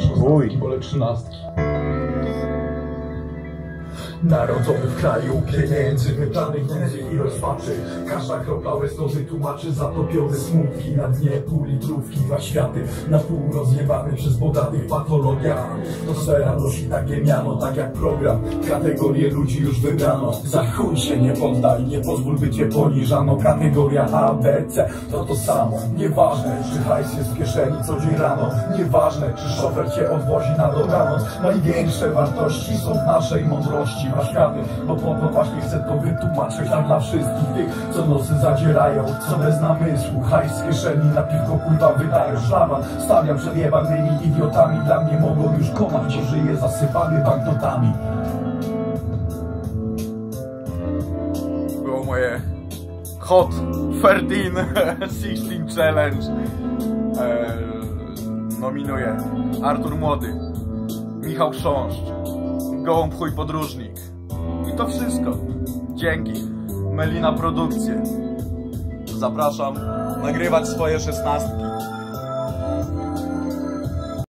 Szesnastki, wolę trzynastki. Narodzowy w kraju pieniędzy, wyplanych nędzy i rozpaczy. Każda kropla łestozy tłumaczy zatopione smutki Na dnie pół litrówki, dwa światy. Na pół rozjebany przez bogatych patologia To sfera nosi takie miano, tak jak program. Kategorie ludzi już wybrano. Za chuj się nie poddaj, nie pozwól by cię poniżano. Kategoria A, B, C. To to samo. Nieważne, czy hajs jest w kieszeni co dzień rano. Nieważne, czy szofer cię odwozi na dobranoc. Największe wartości są w naszej mądrości Warszawy, bo po to właśnie chcę to wytłumaczyć A dla wszystkich tych, co nosy zadzierają Co bez namysłu, hajs z kieszeni Na piwko kurwa wydają szlaban Stawiam przed jebanymi idiotami Dla mnie mogą już komać, bo żyję zasypany banknotami było moje Hot 13 16 Challenge. Eee, nominuję Artur Młody, Michał Chrząszcz, Gołąb Chuj Podróżnik. I to wszystko. Dzięki. Melina Produkcje. Zapraszam nagrywać swoje szesnastki.